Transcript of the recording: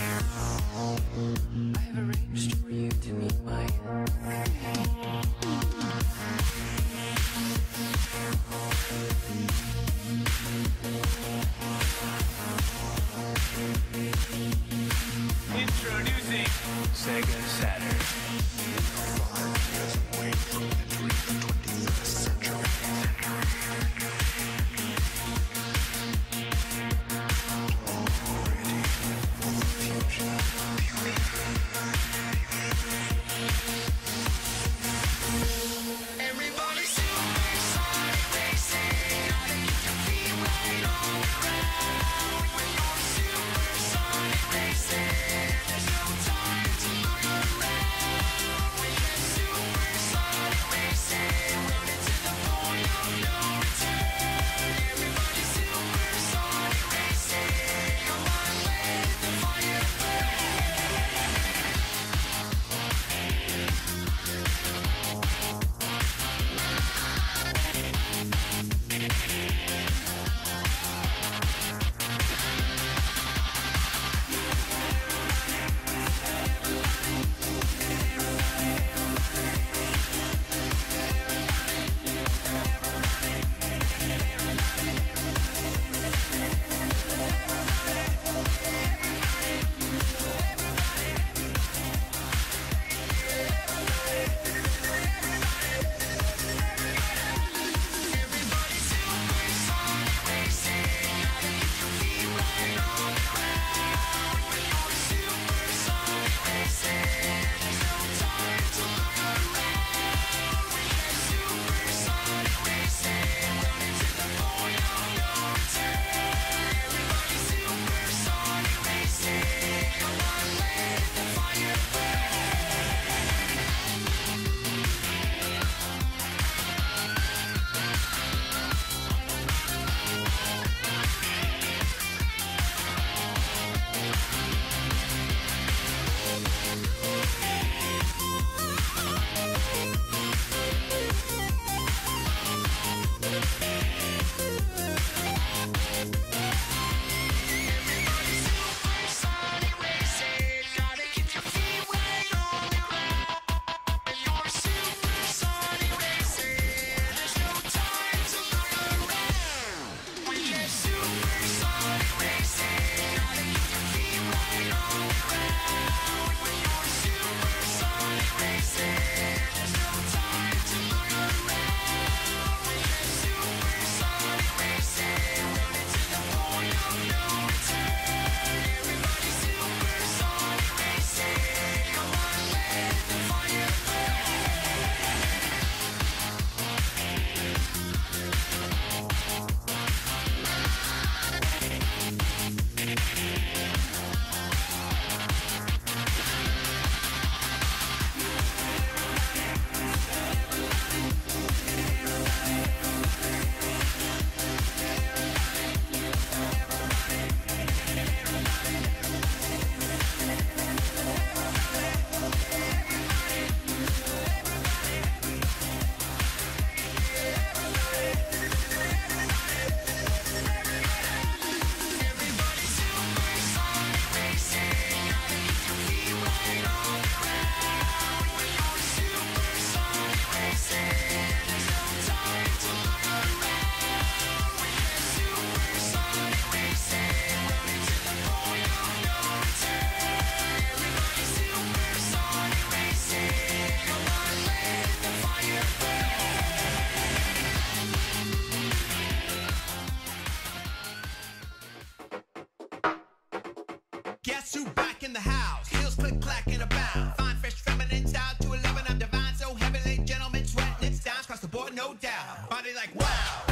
I've arranged for you to meet my Introducing Sega Saturn. Guess who back in the house? Heels click clacking about. Fine, fresh, feminine style to 11. I'm divine, so heavenly, gentlemen sweating. It's down across the board, no doubt. Body like wow.